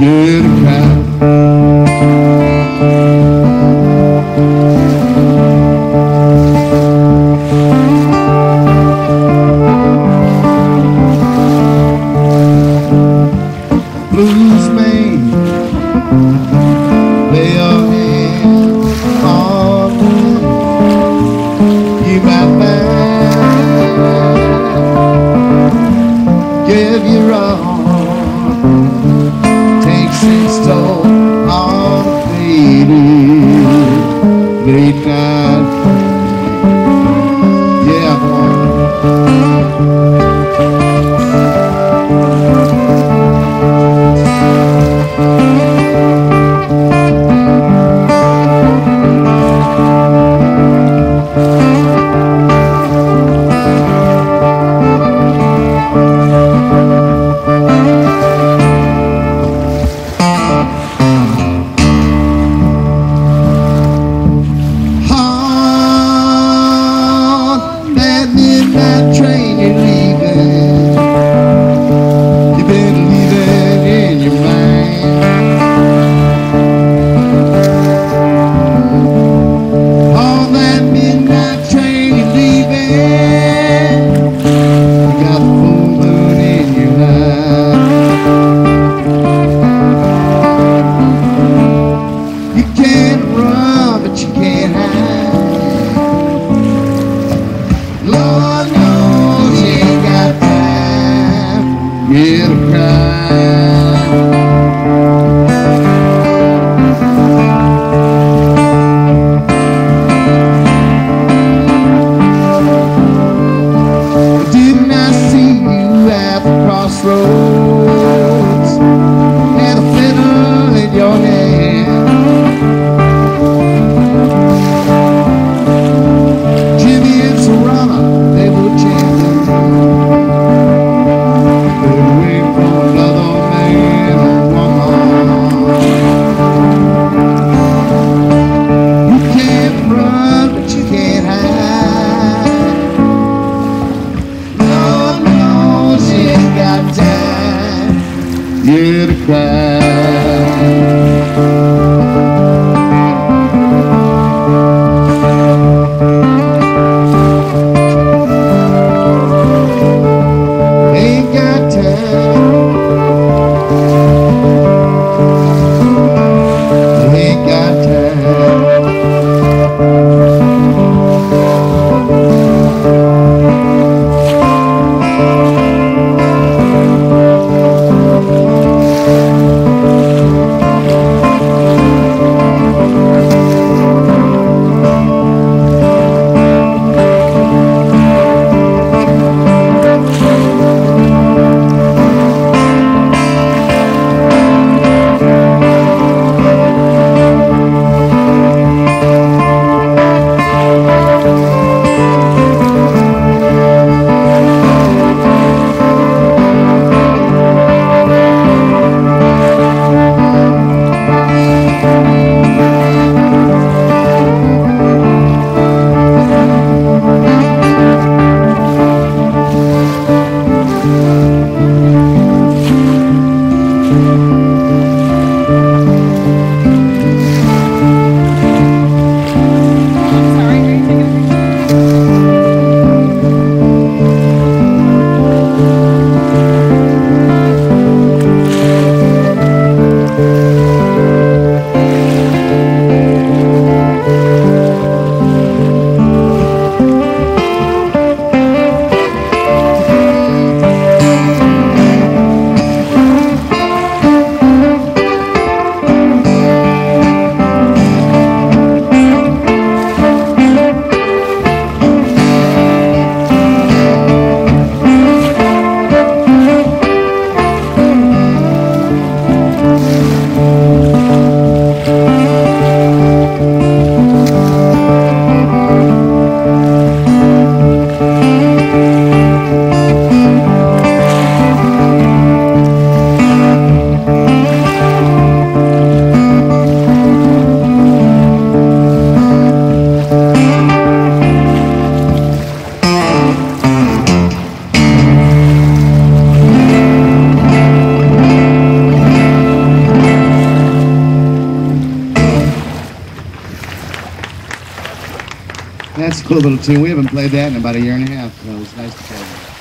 good. Blues lay your on me. You give your all. get across. that's a cool little tune. We haven't played that in about a year and a half, so was nice to play that.